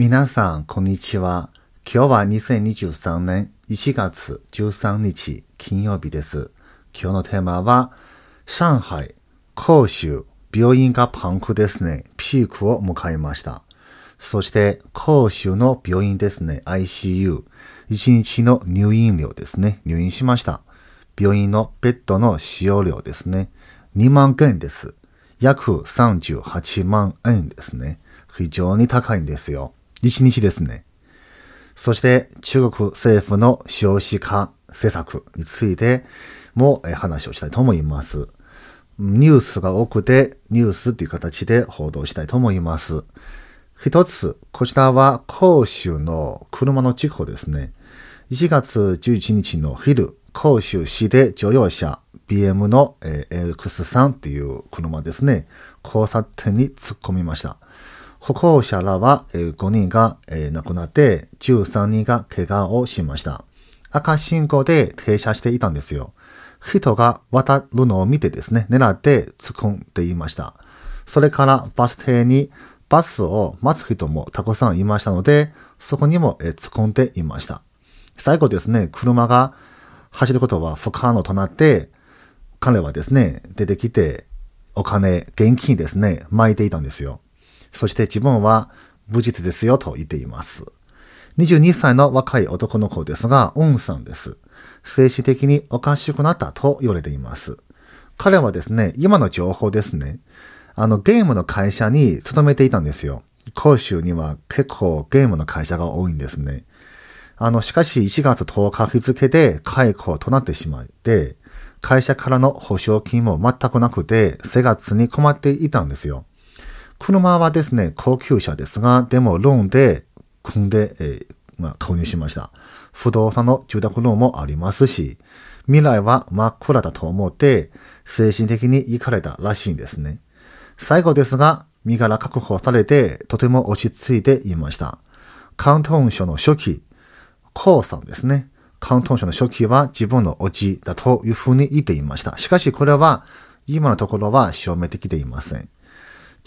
皆さん、こんにちは。今日は2023年1月13日金曜日です。今日のテーマは、上海、広州、病院がパンクですね。ピークを迎えました。そして、広州の病院ですね。ICU。1日の入院料ですね。入院しました。病院のベッドの使用料ですね。2万元です。約38万円ですね。非常に高いんですよ。1日ですね。そして中国政府の少子化政策についても話をしたいと思います。ニュースが多くてニュースという形で報道したいと思います。一つ、こちらは広州の車の事故ですね。1月11日の昼、広州市で乗用車 BM の、X3 っていう車ですね。交差点に突っ込みました。歩行者らは、5人が、亡くなって13人が怪我をしました。赤信号で停車していたんですよ。人が渡るのを見てですね、狙って突っ込んでいました。それからバス停にバスを待つ人もたくさんいましたので、そこにも突っ込んでいました。最後ですね、車が走ることは不可能となって、彼はですね、出てきて、お金、現金ですね、巻いていたんですよ。そして自分は無実ですよと言っています。22歳の若い男の子ですが、ウンさんです。精神的におかしくなったと言われています。彼はですね、今の情報ですね、あのゲームの会社に勤めていたんですよ。広州には結構ゲームの会社が多いんですね。あの、しかし1月10日日付で解雇となってしまって、会社からの保証金も全くなくて、生活に困っていたんですよ。車はですね、高級車ですが、でもローンで組んで、えーまあ、購入しました。不動産の住宅ローンもありますし、未来は真っ暗だと思って、精神的に行かれたらしいんですね。最後ですが、身柄確保されて、とても落ち着いていました。広東省の初期、コウさんですね。広東省の初期は自分のおじだというふうに言っていました。しかしこれは今のところは証明できていません。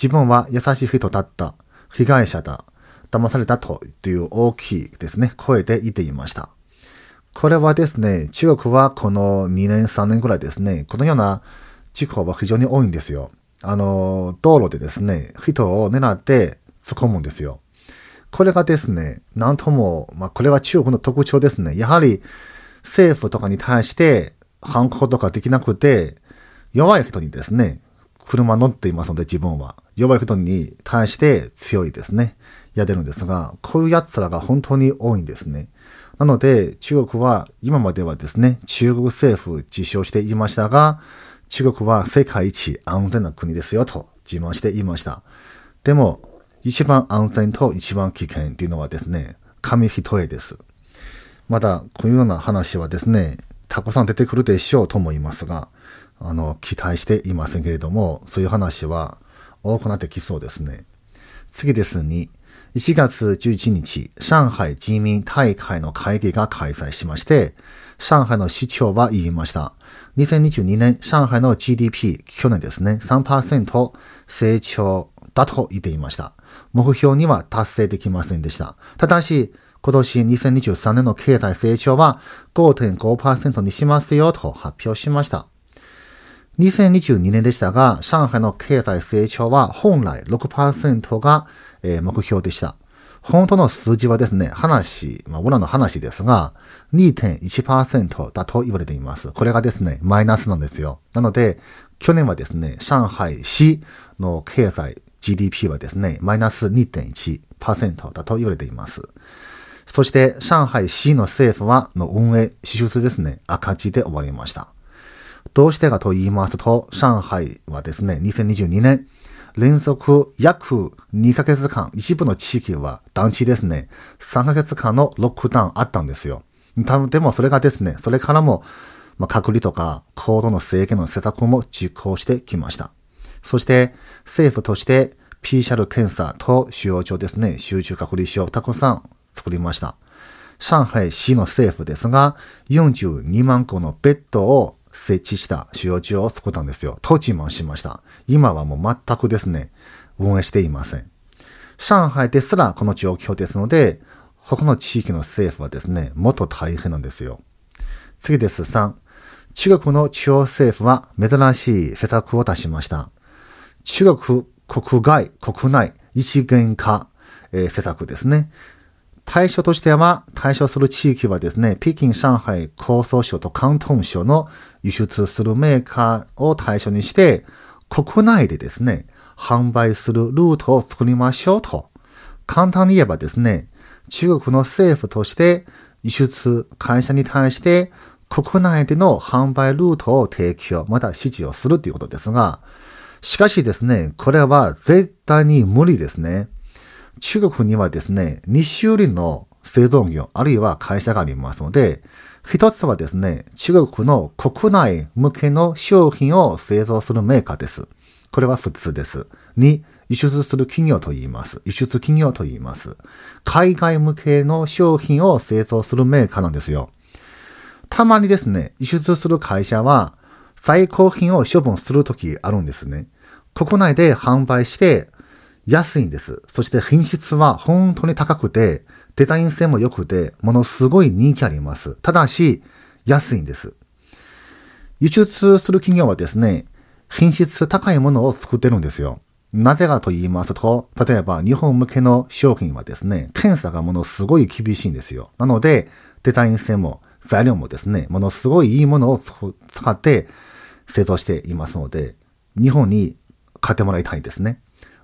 自分は優しい人だった。被害者だ。騙されたという大きいですね、声で言っていました。これはですね、中国はこの2年3年ぐらいですね、このような事故は非常に多いんですよ。あの、道路でですね、人を狙って突っ込むんですよ。これがですね、なんとも、まあ、これは中国の特徴ですね。やはり、政府とかに対して反抗とかできなくて、弱い人にですね、車乗っていますので自分は。弱い人に対して強いですね。やってるんですが、こういう奴らが本当に多いんですね。なので、中国は今まではですね、中国政府自称していましたが、中国は世界一安全な国ですよと自慢していました。でも、一番安全と一番危険というのはですね、紙一重です。まだこういうような話はですね、たくさん出てくるでしょうと思いますが、あの、期待していませんけれども、そういう話は多くなってきそうですね。次ですに、1月11日、上海人民大会の会議が開催しまして、上海の市長は言いました。2022年、上海の GDP、去年ですね、3%成長だと言っていました。目標には達成できませんでした。ただし、今年2023年の経済成長は5.5%にしますよと発表しました。2022年でしたが、上海の経済成長は本来6%が、目標でした。本当の数字はですね、話、まあ、裏の話ですが、2.1%だと言われています。これがですね、マイナスなんですよ。なので、去年はですね、上海市の経済 GDP はですね、マイナス2.1%だと言われています。そして、上海市の政府は、の運営、支出ですね、赤字で終わりました。どうしてかと言いますと、上海はですね、2022年、連続約2ヶ月間、一部の地域は団地ですね、3ヶ月間のロックダウンあったんですよ。多分でもそれがですね、それからも、まあ、隔離とか行動の制限の施策も実行してきました。そして政府として PCR 検査と使用上ですね、集中隔離所をたくさん作りました。上海市の政府ですが、42万個のベッドを設置した使用中を作ったんですよ。と自慢しました。今はもう全くですね、運営していません。上海ですらこの状況ですので、他の地域の政府はですね、もっと大変なんですよ。次です。3。中国の中央政府は珍しい施策を出しました。中国国外、国内一元化、えー、施策ですね。対象としては、対象する地域はですね、北京、上海、江蘇省と広東省の輸出するメーカーを対象にして、国内でですね、販売するルートを作りましょうと。簡単に言えばですね、中国の政府として輸出会社に対して国内での販売ルートを提供、また指示をするということですが、しかしですね、これは絶対に無理ですね。中国にはですね、2種類の製造業、あるいは会社がありますので、一つはですね、中国の国内向けの商品を製造するメーカーです。これは普通です。2、輸出する企業と言います。輸出企業と言います。海外向けの商品を製造するメーカーなんですよ。たまにですね、輸出する会社は在庫品を処分するときあるんですね。国内で販売して安いんです。そして品質は本当に高くて、デザイン性も良くて、ものすごい人気あります。ただし、安いんです。輸出する企業はですね、品質高いものを作ってるんですよ。なぜかと言いますと、例えば日本向けの商品はですね、検査がものすごい厳しいんですよ。なので、デザイン性も材料もですね、ものすごいいいものを使って製造していますので、日本に買ってもらいたいですね。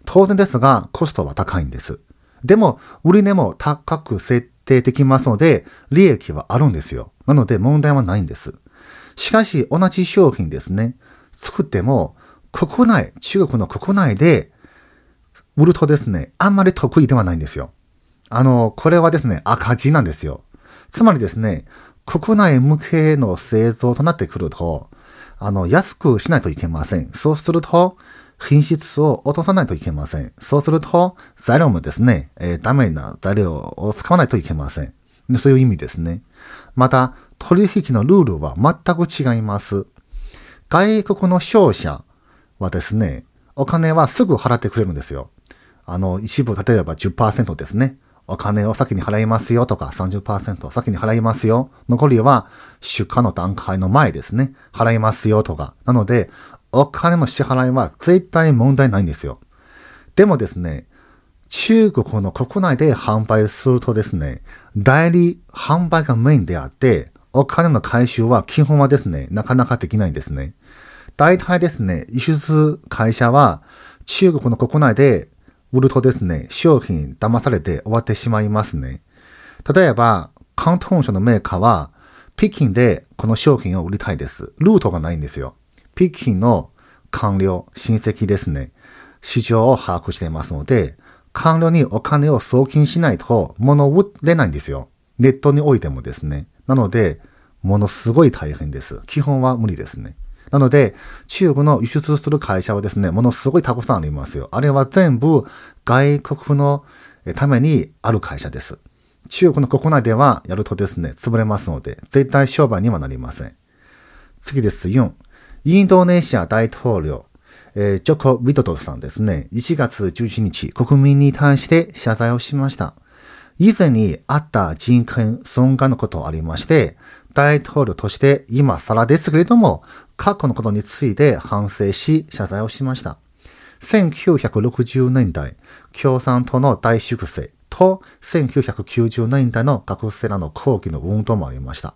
当然ですが、コストは高いんです。でも、売値も高く設定できますので、利益はあるんですよ。なので問題はないんです。しかし、同じ商品ですね。作っても、国内、中国の国内で売るとですね、あんまり得意ではないんですよ。あの、これはですね、赤字なんですよ。つまりですね、国内向けの製造となってくると、あの、安くしないといけません。そうすると、品質を落とさないといけません。そうすると、材料もですね、えー、ダメな材料を使わないといけません。そういう意味ですね。また、取引のルールは全く違います。外国の商社はですね、お金はすぐ払ってくれるんですよ。あの、一部、例えば10%ですね。お金を先に払いますよとか30%先に払いますよ。残りは出荷の段階の前ですね。払いますよとか。なので、お金の支払いは絶対問題ないんですよ。でもですね、中国の国内で販売するとですね、代理販売がメインであって、お金の回収は基本はですね、なかなかできないんですね。大体ですね、輸出会社は中国の国内で売るとですね、商品騙されて終わってしまいますね。例えば、広東省のメーカーは、北京でこの商品を売りたいです。ルートがないんですよ。北京の官僚、親戚ですね、市場を把握していますので、官僚にお金を送金しないと物を売れないんですよ。ネットにおいてもですね。なので、ものすごい大変です。基本は無理ですね。なので、中国の輸出する会社はですね、ものすごいたくさんありますよ。あれは全部外国のためにある会社です。中国の国内ではやるとですね、潰れますので、絶対商売にはなりません。次です。4。インドネシア大統領、えー、ジョコ・ウィドトさんですね、1月11日、国民に対して謝罪をしました。以前にあった人権損害のことありまして、大統領として今更ですけれども、過去のことについて反省し、謝罪をしました。1960年代、共産党の大粛清と1990年代の学生らの抗議の運動もありました。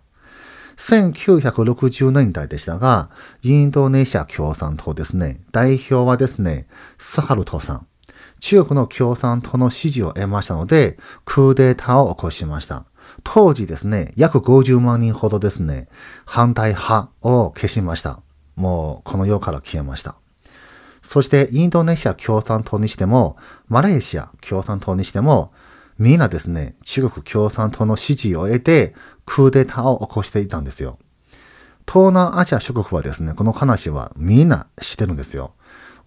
1960年代でしたが、インドネシア共産党ですね、代表はですね、スハルトさん。中国の共産党の支持を得ましたので、クーデーターを起こしました。当時ですね、約50万人ほどですね、反対派を消しました。もうこの世から消えました。そしてインドネシア共産党にしても、マレーシア共産党にしても、みんなですね、中国共産党の支持を得て、クーデターを起こしていたんですよ。東南アジア諸国はですね、この話はみんな知ってるんですよ。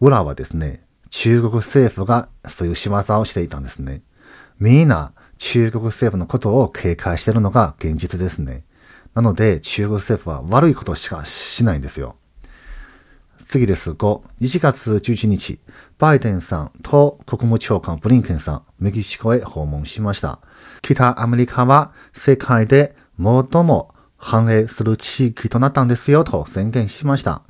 裏はですね、中国政府がそういう仕業をしていたんですね。みんな中国政府のことを警戒してるのが現実ですね。なので中国政府は悪いことしかしないんですよ。次です。5、1月11日、バイデンさんと国務長官ブリンケンさん、メキシコへ訪問しました。北アメリカは世界で最も繁栄する地域となったんですよと宣言しました。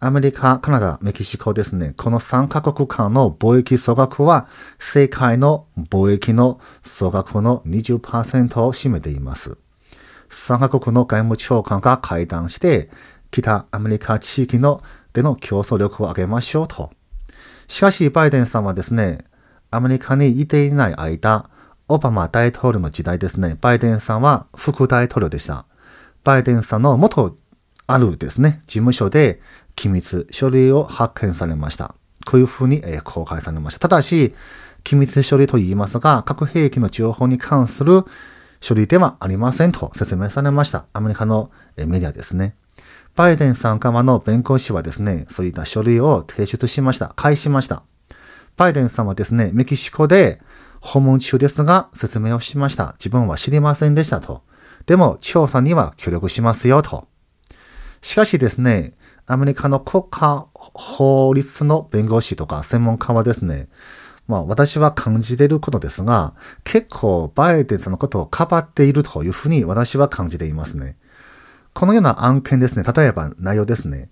アメリカ、カナダ、メキシコですね。この3カ国間の貿易総額は世界の貿易の総額の20%を占めています。3カ国の外務長官が会談して、北アメリカ地域のでの競争力を上げましょうと。しかし、バイデンさんはですね、アメリカにいていない間、オバマ大統領の時代ですね、バイデンさんは副大統領でした。バイデンさんの元あるですね、事務所で機密書類を発見されました。こういうふうに、え公開されました。ただし、機密書類と言いますが、核兵器の情報に関する書類ではありませんと説明されました。アメリカのメディアですね。バイデンさん側の弁護士はですね、そういった書類を提出しました。返しました。バイデンさんはですね、メキシコで訪問中ですが説明をしました。自分は知りませんでしたと。でも調査には協力しますよと。しかしですね、アメリカの国家法律の弁護士とか専門家はですね、まあ私は感じていることですが、結構バイデンさんのことをかばっているというふうに私は感じていますね。このような案件ですね、例えば内容ですね。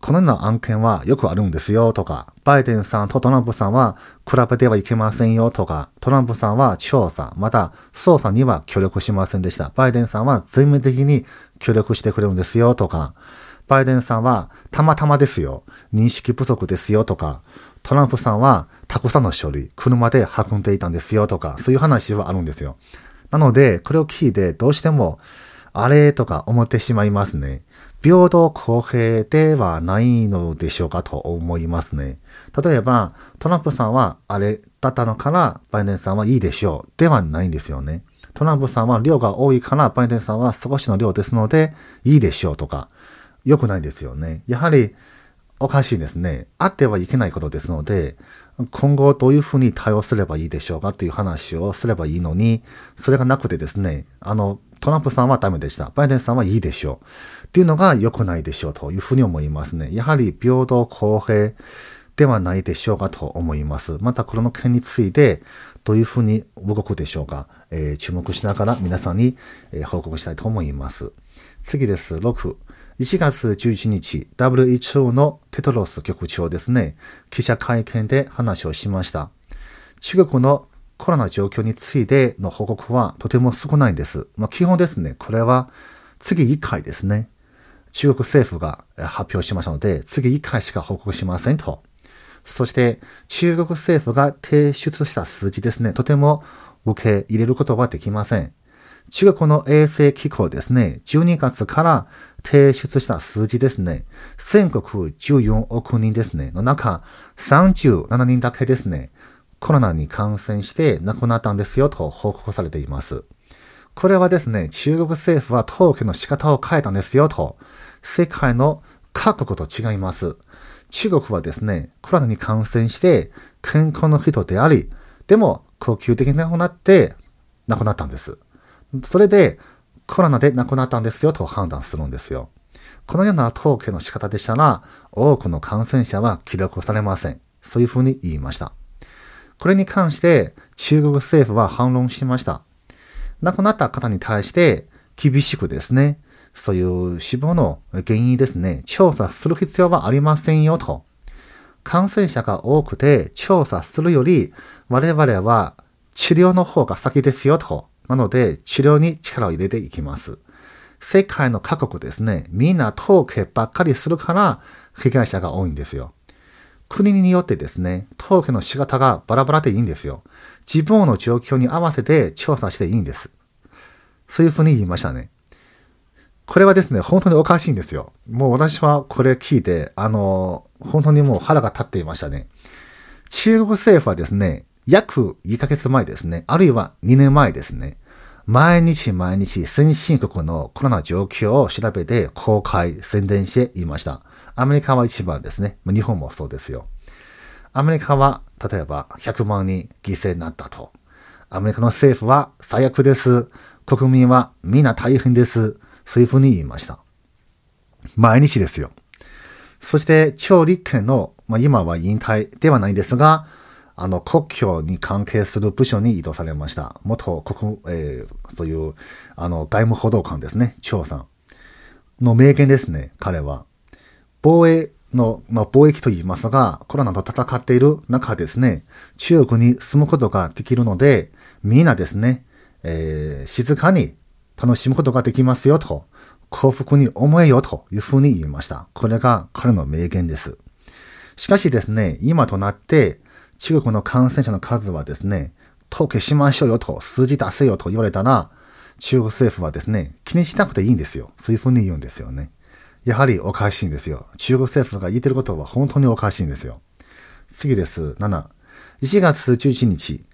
このような案件はよくあるんですよとか、バイデンさんとトランプさんは比べてはいけませんよとか、トランプさんは調査、また捜査には協力しませんでした。バイデンさんは全面的に協力してくれるんですよとか、バイデンさんはたまたまですよ、認識不足ですよとか、トランプさんはたくさんの書類、車で運んでいたんですよとか、そういう話はあるんですよ。なので、これを聞いてどうしても、あれとか思ってしまいますね。平等公平ではないのでしょうかと思いますね。例えば、トランプさんはあれだったのから、バイデンさんはいいでしょう。ではないんですよね。トランプさんは量が多いから、バイデンさんは少しの量ですので、いいでしょうとか、良くないですよね。やはり、おかしいですね。あってはいけないことですので、今後どういうふうに対応すればいいでしょうか？という話をすればいいのに、それがなくてですね、あの、トランプさんはダメでした。バイデンさんはいいでしょう。っていうのが良くないでしょうというふうに思いますね。やはり平等公平ではないでしょうかと思います。またこの件についてどういうふうに動くでしょうか、えー、注目しながら皆さんに、え報告したいと思います。次です。6。1月11日、WHO のテトロス局長ですね、記者会見で話をしました。中国のコロナ状況についての報告はとても少ないんです。まあ、基本ですね、これは次1回ですね。中国政府が発表しましたので、次1回しか報告しませんと。そして、中国政府が提出した数字ですね、とても受け入れることはできません。中国の衛生機構ですね、12月から提出した数字ですね、全国14億人ですね、の中37人だけですね、コロナに感染して亡くなったんですよと報告されています。これはですね、中国政府は統計の仕方を変えたんですよと、世界の各国と違います。中国はですね、コロナに感染して健康の人であり、でも呼吸的に亡くなって亡くなったんです。それでコロナで亡くなったんですよと判断するんですよ。このような統計の仕方でしたら、多くの感染者は記録されません。そういうふうに言いました。これに関して中国政府は反論しました。亡くなった方に対して厳しくですね、そういう死亡の原因ですね、調査する必要はありませんよと。感染者が多くて調査するより我々は治療の方が先ですよと。なので治療に力を入れていきます。世界の各国ですね、みんな統計ばっかりするから被害者が多いんですよ。国によってですね、統計の仕方がバラバラでいいんですよ。自分の状況に合わせて調査していいんです。そういうふうに言いましたね。これはですね、本当におかしいんですよ。もう私はこれ聞いて、あの、本当にもう腹が立っていましたね。中国政府はですね、約2ヶ月前ですね、あるいは2年前ですね、毎日毎日先進国のコロナ状況を調べて公開、宣伝していました。アメリカは一番ですね。日本もそうですよ。アメリカは、例えば100万人犠牲になったと。アメリカの政府は最悪です。国民はみんな大変です。そういうふうに言いました。毎日ですよ。そして超立憲の、まあ、今は引退ではないんですが、あの、国境に関係する部署に移動されました。元国、えー、そういう、あの、外務報道官ですね、張さん。の名言ですね、彼は。防衛の、まあ、貿易と言いますが、コロナと戦っている中ですね、中国に住むことができるので、みんなですね、えー、静かに楽しむことができますよと、幸福に思えよというふうに言いました。これが彼の名言です。しかしですね、今となって中国の感染者の数はですね、統計しましょうよと、数字出せよと言われたら、中国政府はですね、気にしなくていいんですよ。そういうふうに言うんですよね。やはりおかしいんですよ。中国政府が言ってることは本当におかしいんですよ。次です。7。1月11日、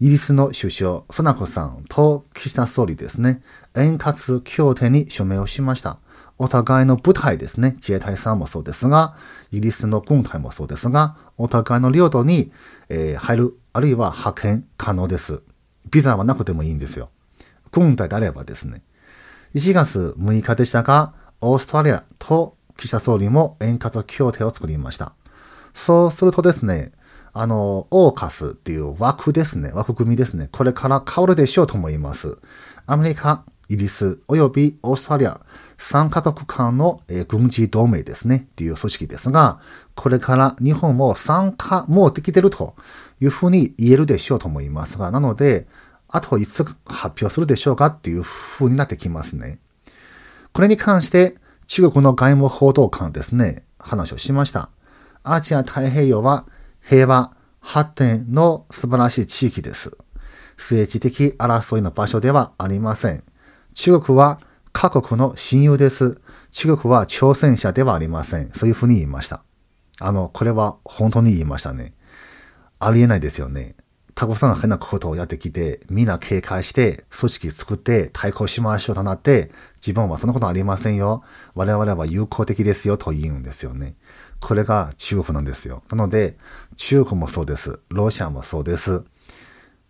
イギリスの首相、ソナコさんと岸田総理ですね、円滑協定に署名をしました。お互いの部隊ですね、自衛隊さんもそうですが、イギリスの軍隊もそうですが、お互いの領土に、えー、入る、あるいは派遣可能です。ビザはなくてもいいんですよ。軍隊であればですね。1月6日でしたが、オーストラリアと岸田総理も円滑協定を作りました。そうするとですね、あの、オーカスっていう枠ですね、枠組みですね、これから変わるでしょうと思います。アメリカ、イギリス、およびオーストラリア、3カ国間の、えー、軍事同盟ですね、っていう組織ですが、これから日本も参加もうできてるというふうに言えるでしょうと思いますが、なので、あといつ発表するでしょうかっていうふうになってきますね。これに関して中国の外務報道官ですね、話をしました。アジア太平洋は平和、発展の素晴らしい地域です。政治的争いの場所ではありません。中国は各国の親友です。中国は挑戦者ではありません。そういうふうに言いました。あの、これは本当に言いましたね。ありえないですよね。たくさん変なことをやってきて、みんな警戒して、組織作って対抗しましょうとなって、自分はそんなことありませんよ。我々は友好的ですよと言うんですよね。これが中国なんですよ。なので、中国もそうです。ロシアもそうです。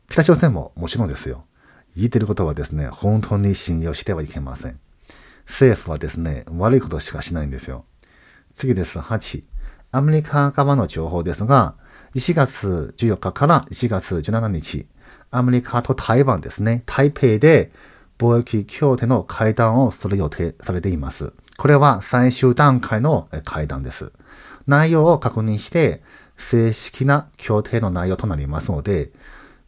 北朝鮮ももちろんですよ。言ってることはですね、本当に信用してはいけません。政府はですね、悪いことしかしないんですよ。次です。8。アメリカ側の情報ですが、1月14日から1月17日、アメリカと台湾ですね、台北で貿易協定の会談をする予定されています。これは最終段階の会談です。内容を確認して、正式な協定の内容となりますので、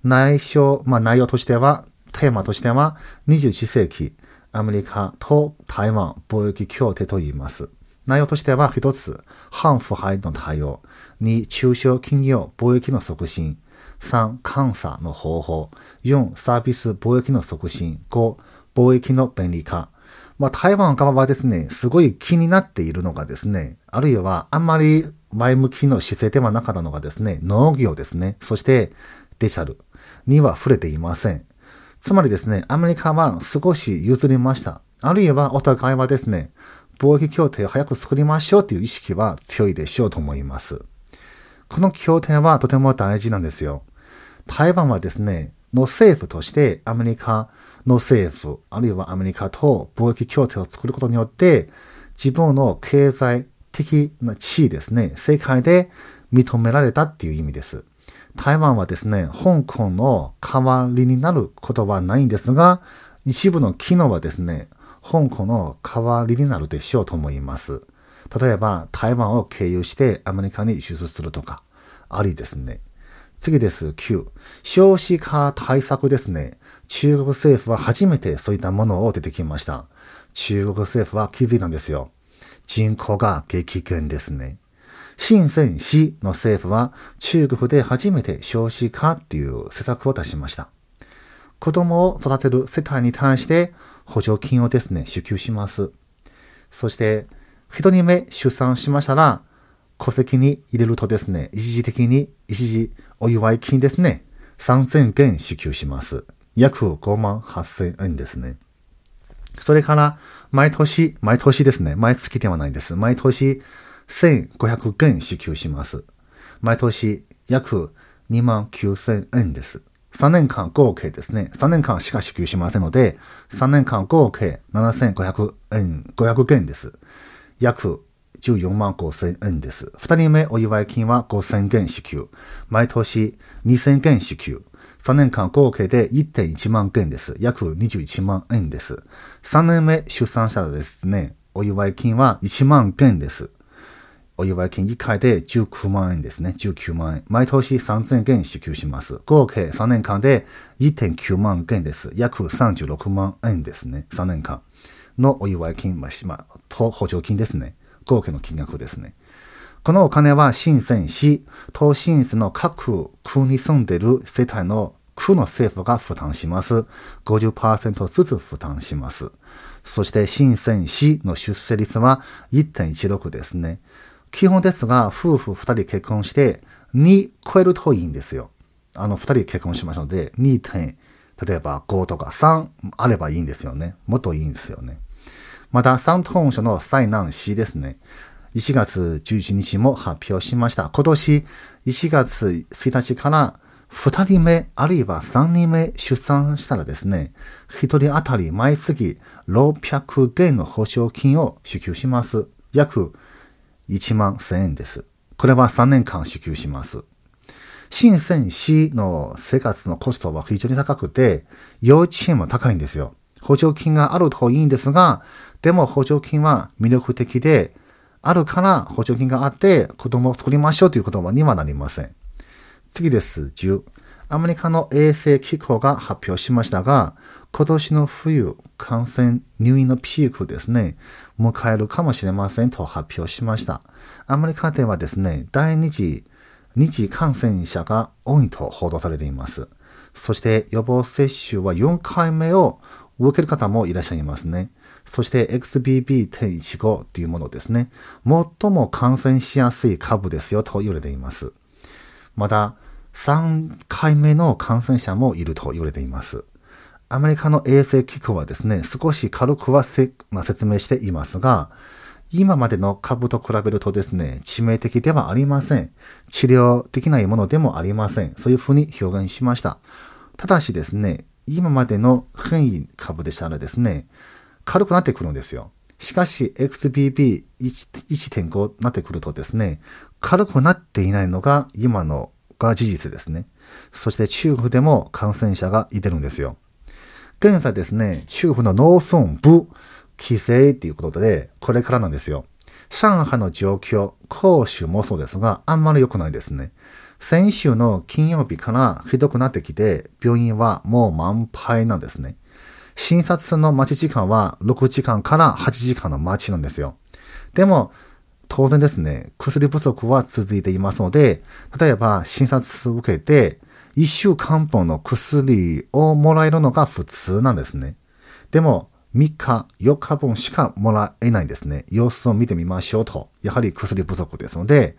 内容、まあ内容としては、テーマとしては、21世紀、アメリカと台湾貿易協定と言います。内容としては一つ、反腐敗の対応。2、中小企業貿易の促進。3、監査の方法。4、サービス貿易の促進。5、貿易の便利化。まあ、台湾側はですね、すごい気になっているのがですね、あるいはあんまり前向きの姿勢ではなかったのがですね、農業ですね、そしてデジタルには触れていません。つまりですね、アメリカは少し譲りました。あるいはお互いはですね、貿易協定を早く作りましょうという意識は強いでしょうと思います。この協定はとても大事なんですよ。台湾はですね、の政府としてアメリカの政府、あるいはアメリカと貿易協定を作ることによって、自分の経済的な地位ですね、世界で認められたっていう意味です。台湾はですね、香港の代わりになることはないんですが、一部の機能はですね、香港の代わりになるでしょうと思います。例えば、台湾を経由してアメリカに輸出するとか、ありですね。次です。9。少子化対策ですね。中国政府は初めてそういったものを出てきました。中国政府は気づいたんですよ。人口が激減ですね。深セン市の政府は中国で初めて少子化っていう施策を出しました。子供を育てる世帯に対して補助金をですね、支給します。そして、一人目出産しましたら、戸籍に入れるとですね、一時的に一時お祝い金ですね、3000元支給します。約5万8000円ですね。それから、毎年、毎年ですね、毎月ではないです。毎年1500元支給します。毎年約2万9000円です。3年間合計ですね。3年間しか支給しませんので、3年間合計7500円、500元です。約14万5000円です。二人目お祝い金は5000元支給。毎年2000元支給。3年間合計で1.1万件です。約21万円です。3年目出産したらですね、お祝い金は1万件です。お祝い金1回で19万円ですね。19万円。毎年3000件支給します。合計3年間で1.9万件です。約36万円ですね。3年間のお祝い金、まあ、と補助金ですね。合計の金額ですね。このお金は深セン市、東深セの各区に住んでいる世帯の区の政府が負担します。50%ずつ負担します。そして深セン市の出生率は1.16ですね。基本ですが、夫婦2人結婚して2超えるといいんですよ。あの2人結婚しましたので、2点、例えば5とか3あればいいんですよね。もっといいんですよね。また、三等省の災難市ですね。1月11日も発表しました。今年1月1日から2人目あるいは3人目出産したらですね、1人当たり毎月600元の保証金を支給します。約1万1000円です。これは3年間支給します。深セン市の生活のコストは非常に高くて、幼稚園も高いんですよ。補助金があるといいんですが、でも補助金は魅力的で、あるから補助金があって子供を作りましょうという言葉にはなりません。次です。10。アメリカの衛生機構が発表しましたが、今年の冬、感染、入院のピークですね、迎えるかもしれませんと発表しました。アメリカではですね、第2次、2次感染者が多いと報道されています。そして予防接種は4回目を受ける方もいらっしゃいますね。そして XBB.15 というものですね。最も感染しやすい株ですよと言われています。また、3回目の感染者もいると言われています。アメリカの衛生機構はですね、少し軽くはまあ、説明していますが、今までの株と比べるとですね、致命的ではありません。治療できないものでもありません。そういうふうに表現しました。ただしですね、今までの変異株でしたらですね、軽くなってくるんですよ。しかし XBB1.5 になってくるとですね、軽くなっていないのが今のが事実ですね。そして中国でも感染者がいてるんですよ。現在ですね、中国の農村部規制っていうことで、これからなんですよ。上海の状況、広州もそうですが、あんまり良くないですね。先週の金曜日からひどくなってきて、病院はもう満杯なんですね。診察の待ち時間は6時間から8時間の待ちなんですよ。でも、当然ですね、薬不足は続いていますので、例えば診察を受けて、1週間分の薬をもらえるのが普通なんですね。でも、3日、4日分しかもらえないんですね。様子を見てみましょうと。やはり薬不足ですので、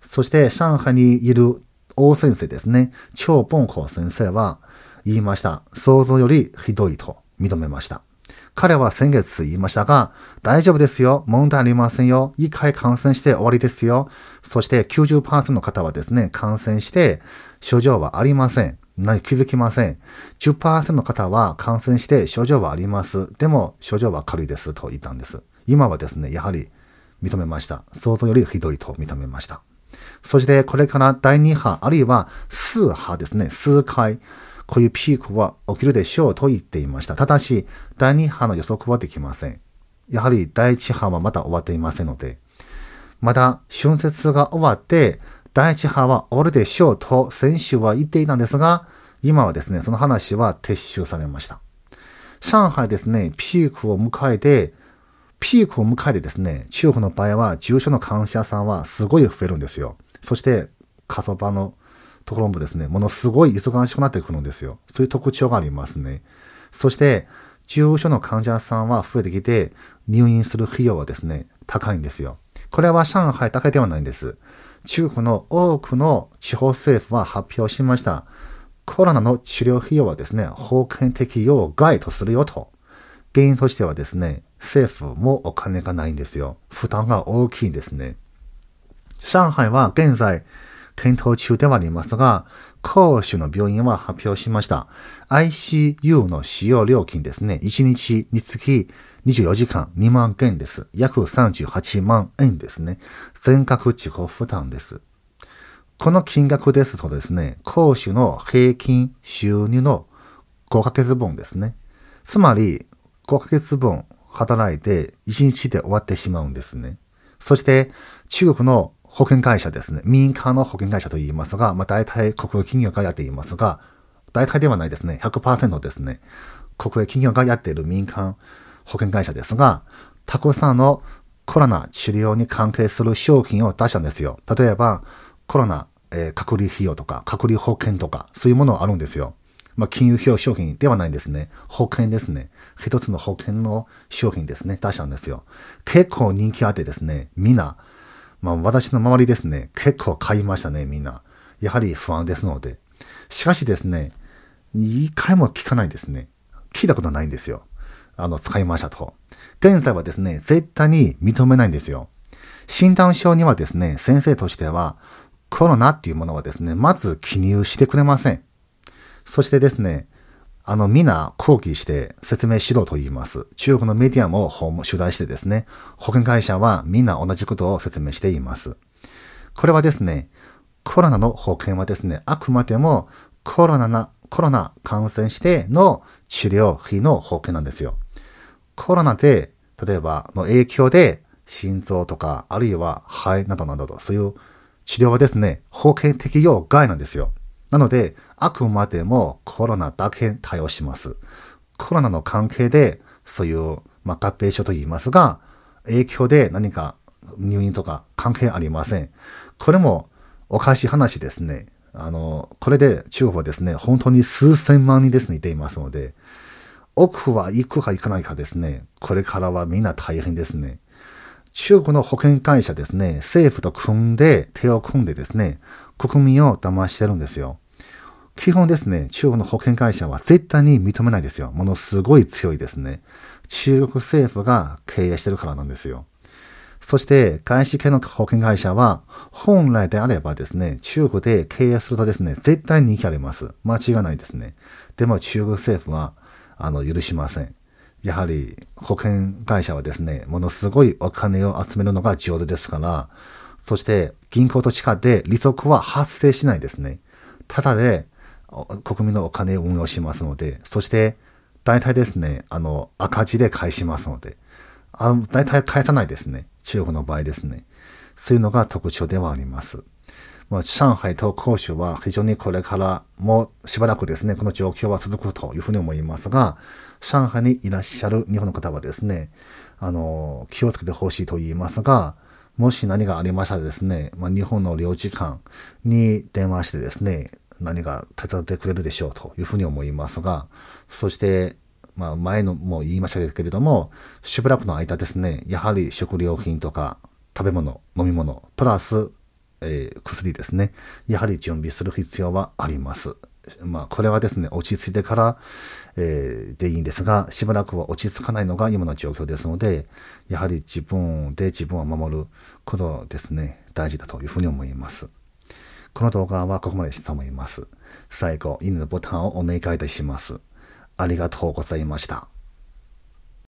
そして上海にいる王先生ですね、張本校先生は言いました。想像よりひどいと。認めました。彼は先月言いましたが、大丈夫ですよ。問題ありませんよ。一回感染して終わりですよ。そして90%の方はですね、感染して症状はありません。気づきません。10%の方は感染して症状はあります。でも症状は軽いですと言ったんです。今はですね、やはり認めました。想像よりひどいと認めました。そしてこれから第2波、あるいは数波ですね、数回、こういうピークは起きるでしょうと言っていました。ただし、第2波の予測はできません。やはり第1波はまだ終わっていませんので、まだ春節が終わって、第1波は終わるでしょうと先週は言っていたんですが、今はですね、その話は撤収されました。上海ですね、ピークを迎えて、ピークを迎えてですね、中国の場合は重症の患者さんはすごい増えるんですよ。そして、過疎場のところもですね、ものすごい忙しくなってくるんですよ。そういう特徴がありますね。そして、重症の患者さんは増えてきて、入院する費用はですね、高いんですよ。これは上海だけではないんです。中国の多くの地方政府は発表しました。コロナの治療費用はですね、保険適用外とするよと。原因としてはですね、政府もお金がないんですよ。負担が大きいんですね。上海は現在、検討中ではありますが、公州の病院は発表しました。ICU の使用料金ですね。1日につき24時間2万件です。約38万円ですね。全額自己負担です。この金額ですとですね、公州の平均収入の5ヶ月分ですね。つまり、5ヶ月分働いて1日で終わってしまうんですね。そして、中国の保険会社ですね。民間の保険会社と言いますが、まあ大体国営企業がやっていますが、大体ではないですね。100%ですね。国営企業がやっている民間保険会社ですが、たくさんのコロナ治療に関係する商品を出したんですよ。例えば、コロナ、えー、隔離費用とか、隔離保険とか、そういうものあるんですよ。まあ、金融表商品ではないんですね。保険ですね。一つの保険の商品ですね。出したんですよ。結構人気あってですね、みんな、まあ、私の周りですね、結構買いましたね、みんな。やはり不安ですので。しかしですね、一回も聞かないですね。聞いたことないんですよ。あの、使いましたと。現在はですね、絶対に認めないんですよ。診断書にはですね、先生としては、コロナっていうものはですね、まず記入してくれません。そしてですね、あの、みんな抗議して説明しろと言います。中国のメディアも取材してですね、保険会社はみんな同じことを説明しています。これはですね、コロナの保険はですね、あくまでもコロナな、コロナ感染しての治療費の保険なんですよ。コロナで、例えばの影響で心臓とか、あるいは肺などなどと、そういう治療はですね、保険適用外なんですよ。なので、あくまでもコロナだけ対応します。コロナの関係で、そういう、まあ、合併症と言いますが、影響で何か入院とか関係ありません。これもおかしい話ですね。あの、これで中国はですね、本当に数千万人ですね、いていますので、奥は行くか行かないかですね、これからはみんな大変ですね。中国の保険会社ですね、政府と組んで、手を組んでですね、国民を騙してるんですよ。基本ですね、中国の保険会社は絶対に認めないですよ。ものすごい強いですね。中国政府が経営してるからなんですよ。そして、外資系の保険会社は、本来であればですね、中国で経営するとですね、絶対に人気あります。間違いないですね。でも中国政府は、あの、許しません。やはり、保険会社はですね、ものすごいお金を集めるのが上手ですから、そして銀行と地下で利息は発生しないですね。ただで国民のお金を運用しますので、そして大体ですね、あの赤字で返しますので、あ大体返さないですね。中国の場合ですね。そういうのが特徴ではあります。まあ、上海と広州は非常にこれからもしばらくですね、この状況は続くというふうに思いますが、上海にいらっしゃる日本の方はですね、あの、気をつけてほしいと言いますが、もし何がありましたらですね、まあ、日本の領事館に電話してですね、何か手伝ってくれるでしょうというふうに思いますが、そして、まあ、前のも言いましたけれども、しばらくの間ですね、やはり食料品とか食べ物、飲み物、プラス、えー、薬ですね、やはり準備する必要はあります。まあ、これはですね、落ち着いてから、えー、でいいんですが、しばらくは落ち着かないのが今の状況ですので、やはり自分で自分を守ることですね、大事だというふうに思います。この動画はここまでしたと思います。最後、いいねのボタンをお願いいたします。ありがとうございました。